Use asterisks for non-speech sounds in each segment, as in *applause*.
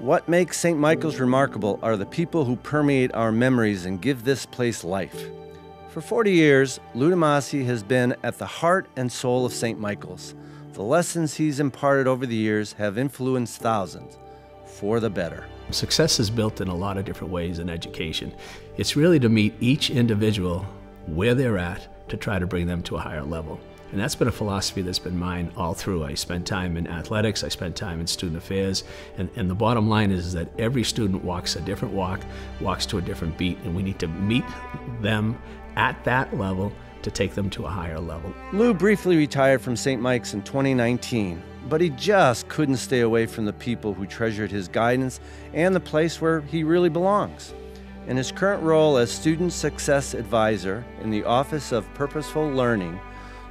What makes St. Michael's remarkable are the people who permeate our memories and give this place life. For 40 years, Lou DiMasi has been at the heart and soul of St. Michael's. The lessons he's imparted over the years have influenced thousands for the better. Success is built in a lot of different ways in education. It's really to meet each individual where they're at to try to bring them to a higher level. And that's been a philosophy that's been mine all through. I spent time in athletics, I spent time in student affairs, and, and the bottom line is, is that every student walks a different walk, walks to a different beat, and we need to meet them at that level to take them to a higher level. Lou briefly retired from St. Mike's in 2019, but he just couldn't stay away from the people who treasured his guidance and the place where he really belongs. In his current role as Student Success Advisor in the Office of Purposeful Learning,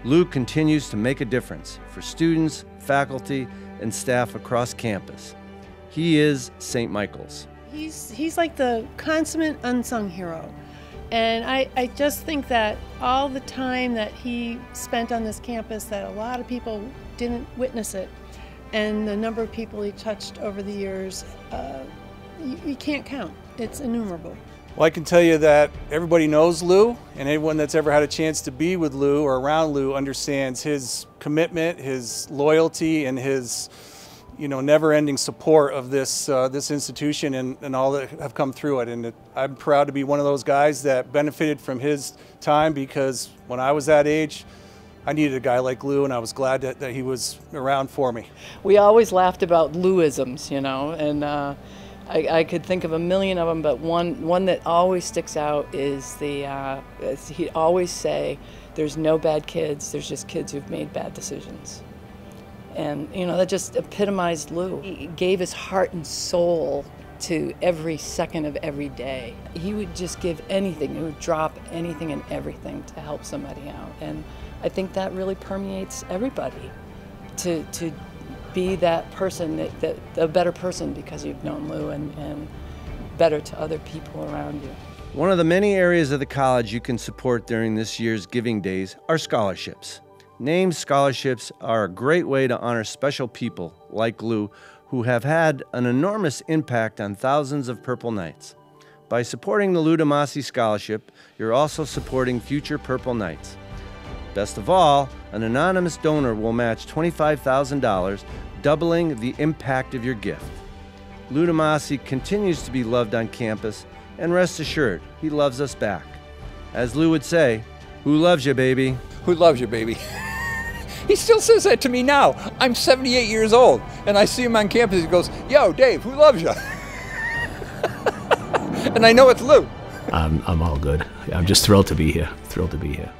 Lou continues to make a difference for students, faculty, and staff across campus. He is St. Michael's. He's, he's like the consummate unsung hero. And I, I just think that all the time that he spent on this campus that a lot of people didn't witness it. And the number of people he touched over the years, uh, you, you can't count. It's innumerable. Well, I can tell you that everybody knows Lou, and anyone that's ever had a chance to be with Lou or around Lou understands his commitment, his loyalty, and his you know, never-ending support of this uh, this institution and, and all that have come through it. And it, I'm proud to be one of those guys that benefited from his time because when I was that age, I needed a guy like Lou, and I was glad that, that he was around for me. We always laughed about Louisms, you know, and. Uh, I, I, could think of a million of them, but one one that always sticks out is the uh, he'd always say, "There's no bad kids. There's just kids who've made bad decisions." And you know that just epitomized Lou. He gave his heart and soul to every second of every day. He would just give anything. He would drop anything and everything to help somebody out. And I think that really permeates everybody to to be that person, that, that a better person because you've known Lou and, and better to other people around you. One of the many areas of the college you can support during this year's Giving Days are scholarships. Named scholarships are a great way to honor special people like Lou who have had an enormous impact on thousands of Purple Knights. By supporting the Lou DiMasi Scholarship, you're also supporting future Purple Knights. Best of all, an anonymous donor will match $25,000 doubling the impact of your gift. Lou DiMasi continues to be loved on campus, and rest assured, he loves us back. As Lou would say, who loves you, baby? Who loves you, baby? *laughs* he still says that to me now. I'm 78 years old, and I see him on campus. He goes, Yo, Dave, who loves you? *laughs* and I know it's Lou. I'm, I'm all good. I'm just thrilled to be here. Thrilled to be here.